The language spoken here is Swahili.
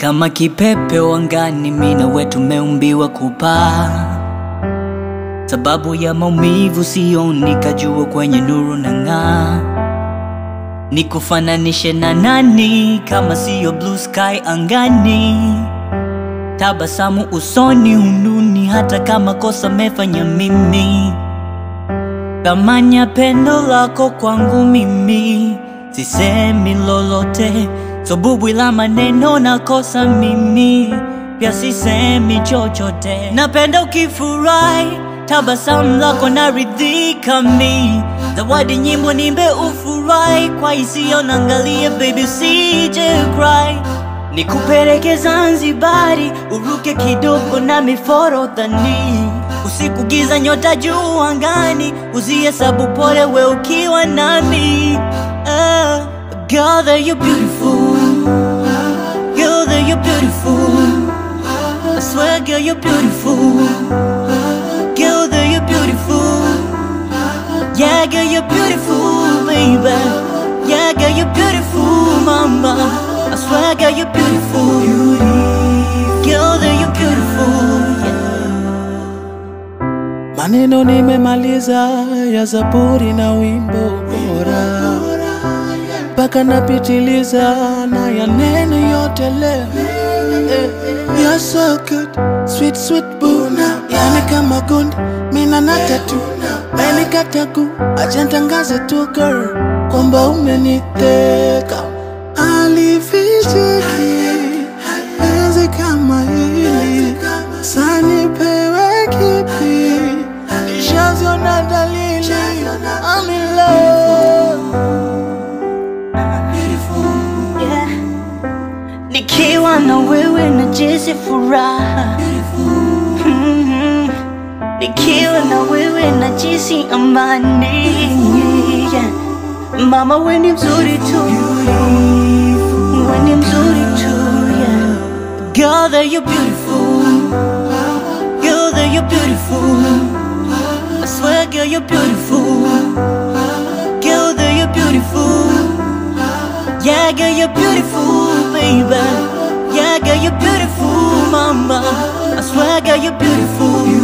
Kama kipepe wangani, mina wetu meumbiwa kupaa. Sababu ya maumivu sioni, kajua kwenye nuru na ng'aa. Nikufananishe na nani kama siyo blue sky angani? Tabasamu usoni, hununi, hata kama kosa mefanya mimi. Thamani pendo lako kwangu mimi, sisemi lolote, sababu ila maneno nakosa mimi, pia sisemi chochote. Napenda ukifurahi, tabasamu lako naridhika mi, zawadi nyimbo nimbe ufurahi, kwa isiyo naangalia baby, usije cry Nikupeleke Zanzibari, uruke kidogo na miforodhani, usiku giza, nyota juu angani, uzihesabu pole we ukiwa nami. Ah, girl you're beautiful, beautiful, I swear girl you're beautiful, girl that you're beautiful, yeah girl you're beautiful baby, yeah girl you're beautiful mama. I swear, girl, you're beautiful. Girl, that you're beautiful. Maneno nimemaliza ya Zaburi na wimbo bora, mpaka napitiliza na ya neno yote leo. Eh, You're so good, sweet sweet buna, yani kama gundi mina na tatu. Menikataku, acha nitangaze tu girl. Kwamba umeniteka Nikiwa na wewe najisi furaha. Nikiwa na wewe najisi amani. Mama we ni mzuri tu We ni mzuri tu yeah. Girl that you're beautiful Girl that you're beautiful I swear girl you're beautiful Girl that you're beautiful Yeah, girl, you're beautiful, baby. Yeah, girl, you're beautiful, mama. I swear, girl, you're beautiful.